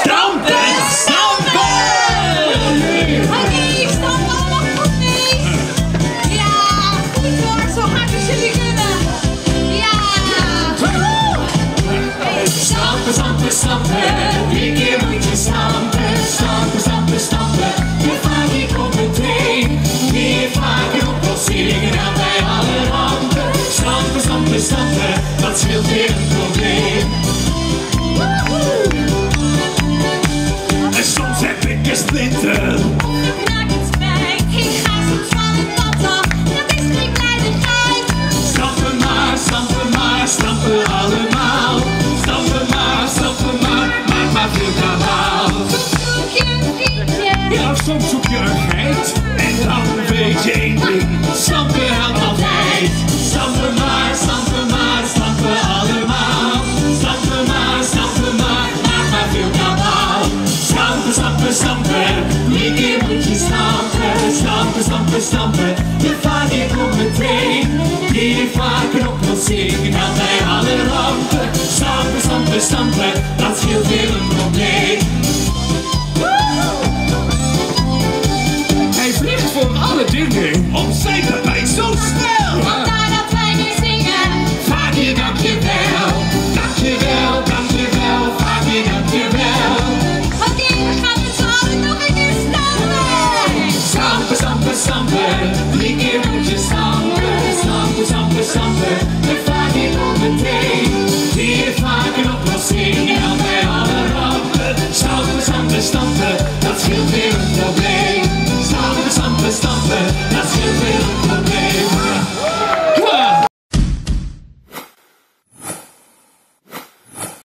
Stampen, stampen! Oké, stamp allemaal goed mee. Ja, goed hoor, zo hard als jullie kunnen. Ja. Stampen, stampen, stampen. Drie keer moet je stampen. Stampen, stampen, stampen. Je ik op meteen. Meer vaker op wil zingen dan bij alle. Stampen, stampen, stampen. Dat scheelt weer een probleem. Soms zoek je een geit en dan weet je één ding. Stampen helpt altijd. Stampen maar, stampen maar, stampen allemaal. Stampen maar, stampen maar, maak maar veel kabaal. Stampen, stampen, stampen, drie keer moet je stampen. Stampen, stampen, stampen, je vader komt meteen. Die vaker op wil zingen dan bij alle rampen. Stampen, stampen, stampen, voor alle dingen. Op zijn zo snel. Vandaar dat wij nu zingen. Vaakje, dankjewel. Dankjewel, dankjewel. Vaakje, dankjewel. Oké, we gaan met z'n allen nog een keer stampen. Stampen, stampen, stampen. Drie keer moet je stampen. Stampen, stampen, stampen. De vaakje komt meteen. Die je vaker op wil zingen dan bij alle rampen. Stampen, stampen, stampen. Dat scheelt weer een probleem. something that's giving